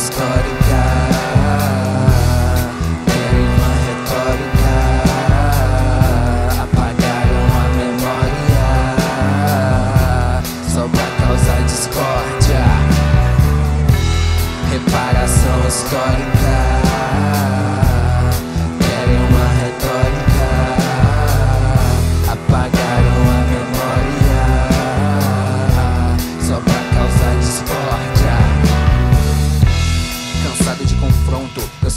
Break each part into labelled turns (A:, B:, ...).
A: histórica Era irmã retórica. Apagaram a memória. Só pra causar discórdia. Reparação histórica.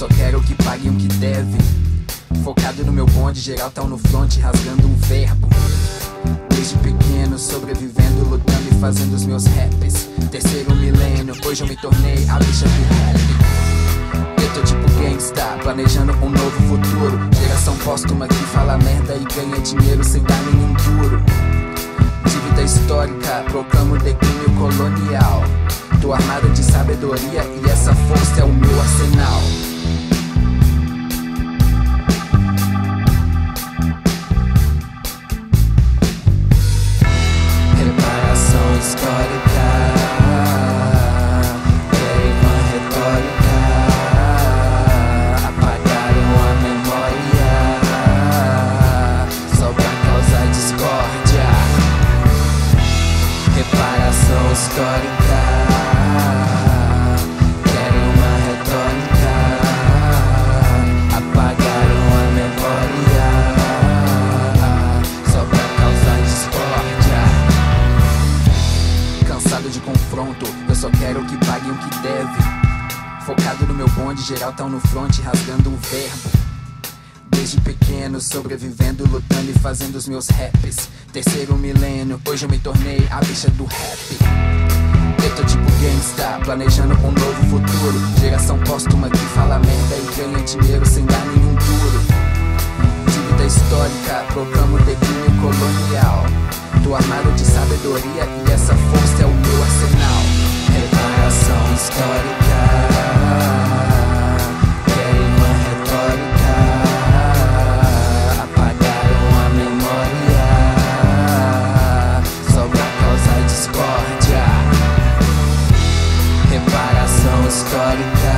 A: só quero que paguem o que devem. Focado no meu bonde, geral tão no front, rasgando um verbo. Desde pequeno, sobrevivendo, lutando e fazendo os meus raps. Terceiro milênio, hoje eu me tornei a bicha do rap. Eu tô tipo gangsta, planejando um novo futuro. Geração póstuma que fala merda e ganha dinheiro sem dar nenhum duro. Dívida histórica, proclamo declínio colonial. Tô armado de sabedoria e essa força é o meu arsenal. Eu só quero que paguem o que deve. Focado no meu bonde, geral tão no front, rasgando um verbo. Desde pequeno, sobrevivendo, lutando e fazendo os meus raps. Terceiro milênio, hoje eu me tornei a bicha do rap. Tô tipo gangsta, planejando um novo futuro. Geração póstuma que fala merda e ganha dinheiro sem dar nenhum duro. Dívida histórica, proclamo declínio colonial. Tô armado de sabedoria e ficar.